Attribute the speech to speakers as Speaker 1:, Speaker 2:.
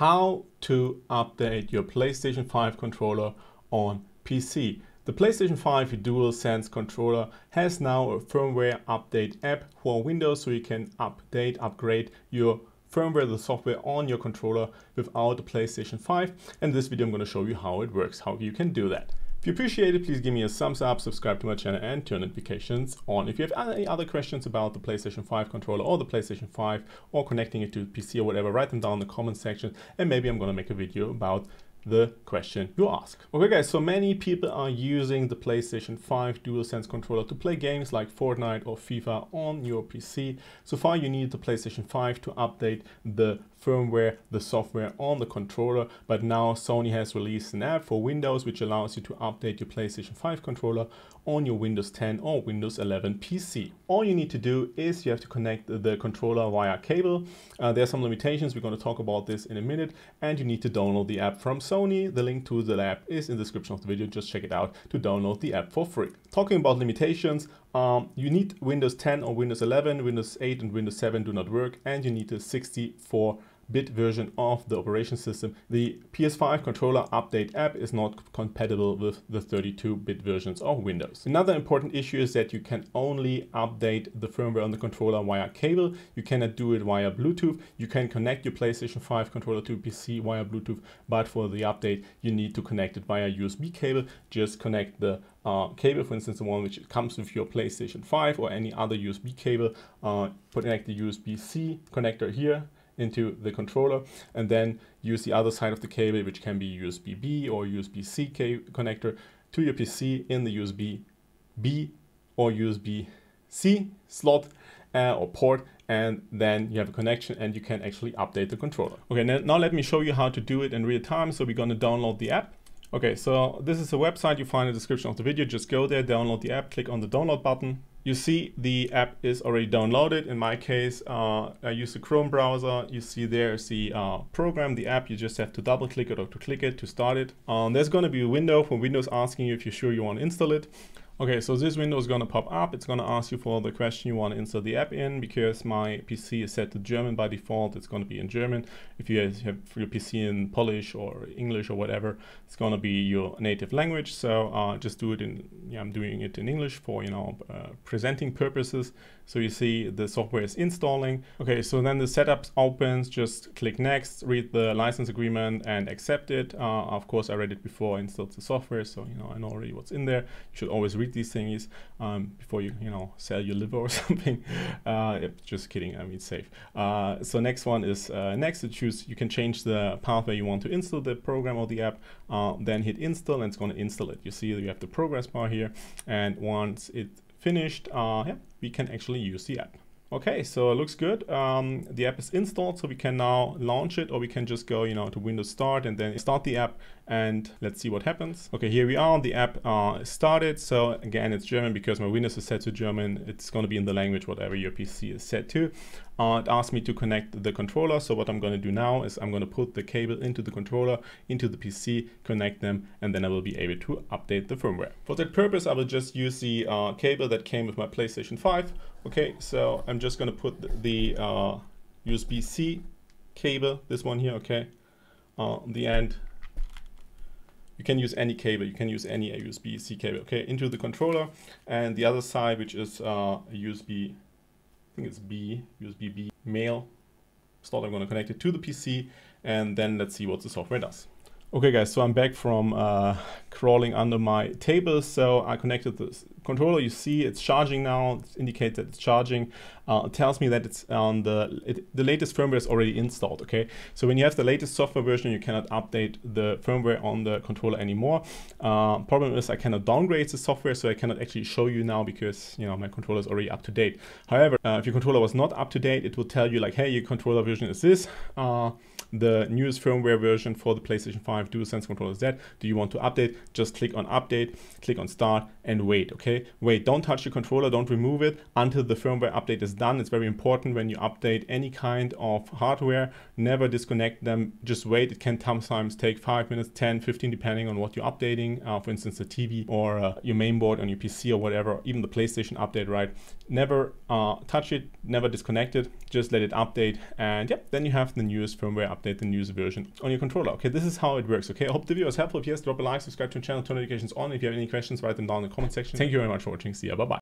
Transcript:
Speaker 1: how to update your PlayStation 5 controller on PC. The PlayStation 5 DualSense controller has now a firmware update app for Windows so you can update, upgrade your firmware, the software on your controller without the PlayStation 5. And this video I'm going to show you how it works, how you can do that. If you appreciate it, please give me a thumbs up, subscribe to my channel and turn notifications on. If you have any other questions about the PlayStation 5 controller or the PlayStation 5 or connecting it to PC or whatever, write them down in the comment section and maybe I'm going to make a video about the question you ask. Okay guys, so many people are using the PlayStation 5 DualSense controller to play games like Fortnite or FIFA on your PC. So far you need the PlayStation 5 to update the firmware, the software on the controller, but now Sony has released an app for Windows which allows you to update your PlayStation 5 controller on your Windows 10 or Windows 11 PC. All you need to do is you have to connect the controller via cable. Uh, there are some limitations, we're going to talk about this in a minute, and you need to download the app from Sony. The link to the app is in the description of the video, just check it out to download the app for free. Talking about limitations, um, you need Windows 10 or Windows 11, Windows 8 and Windows 7 do not work, and you need a 64 bit version of the operation system. The PS5 controller update app is not compatible with the 32-bit versions of Windows. Another important issue is that you can only update the firmware on the controller via cable. You cannot do it via Bluetooth. You can connect your PlayStation 5 controller to PC via Bluetooth, but for the update, you need to connect it via USB cable. Just connect the uh, cable, for instance, the one which comes with your PlayStation 5 or any other USB cable, uh, connect the USB-C connector here into the controller and then use the other side of the cable, which can be USB-B or USB-C connector to your PC in the USB-B or USB-C slot uh, or port and then you have a connection and you can actually update the controller. Okay, now, now let me show you how to do it in real time. So we're going to download the app. Okay, so this is a website you find in the description of the video. Just go there, download the app, click on the download button you see the app is already downloaded. In my case, uh, I use the Chrome browser. You see there's the uh, program, the app. You just have to double click it or to click it to start it. Um, there's going to be a window from Windows asking you if you're sure you want to install it. Okay, so this window is going to pop up. It's going to ask you for the question you want to insert the app in because my PC is set to German by default. It's going to be in German. If you have your PC in Polish or English or whatever, it's going to be your native language. So uh, just do it in, yeah, I'm doing it in English for, you know, uh, presenting purposes. So you see the software is installing. Okay, so then the setup opens, just click next, read the license agreement and accept it. Uh, of course, I read it before I installed the software. So, you know, I know already what's in there. You should always read these things um, before you you know sell your liver or something. Uh, just kidding. I mean it's safe. Uh, so next one is uh, next. To choose you can change the path where you want to install the program or the app. Uh, then hit install and it's going to install it. You see you have the progress bar here, and once it's finished, uh, yeah, we can actually use the app. Okay, so it looks good. Um, the app is installed, so we can now launch it, or we can just go, you know, to Windows Start and then start the app, and let's see what happens. Okay, here we are. The app uh, started. So again, it's German because my Windows is set to German. It's going to be in the language whatever your PC is set to. Uh, it asks me to connect the controller. So what I'm going to do now is I'm going to put the cable into the controller, into the PC, connect them, and then I will be able to update the firmware. For that purpose, I will just use the uh, cable that came with my PlayStation 5 Okay, so I'm just going to put the uh, USB-C cable, this one here, okay, uh, on the end. You can use any cable, you can use any USB-C cable, okay, into the controller. And the other side, which is uh, USB, I think it's B, USB-B male slot, I'm going to connect it to the PC. And then let's see what the software does. Okay guys, so I'm back from uh, crawling under my table. So I connected the controller. You see it's charging now. It indicates that it's charging. Uh, it tells me that it's on the it, the latest firmware is already installed. Okay, so when you have the latest software version, you cannot update the firmware on the controller anymore. Uh, problem is I cannot downgrade the software, so I cannot actually show you now because you know my controller is already up to date. However, uh, if your controller was not up to date, it will tell you like, hey, your controller version is this. Uh, the newest firmware version for the PlayStation 5 5 DualSense controller is. Do you want to update? Just click on update, click on start and wait, okay? Wait, don't touch the controller, don't remove it until the firmware update is done. It's very important when you update any kind of hardware, never disconnect them, just wait. It can sometimes take 5 minutes, 10, 15, depending on what you're updating. Uh, for instance, the TV or uh, your mainboard on your PC or whatever, even the PlayStation update, right? Never uh, touch it, never disconnect it, just let it update. And yeah, then you have the newest firmware update, the newest version on your controller. Okay, this is how it works. Okay, I hope the video was helpful. If yes, drop a like, subscribe to the channel, turn notifications on. If you have any questions, write them down in the comment section. Thank you very much for watching. See ya. Bye bye.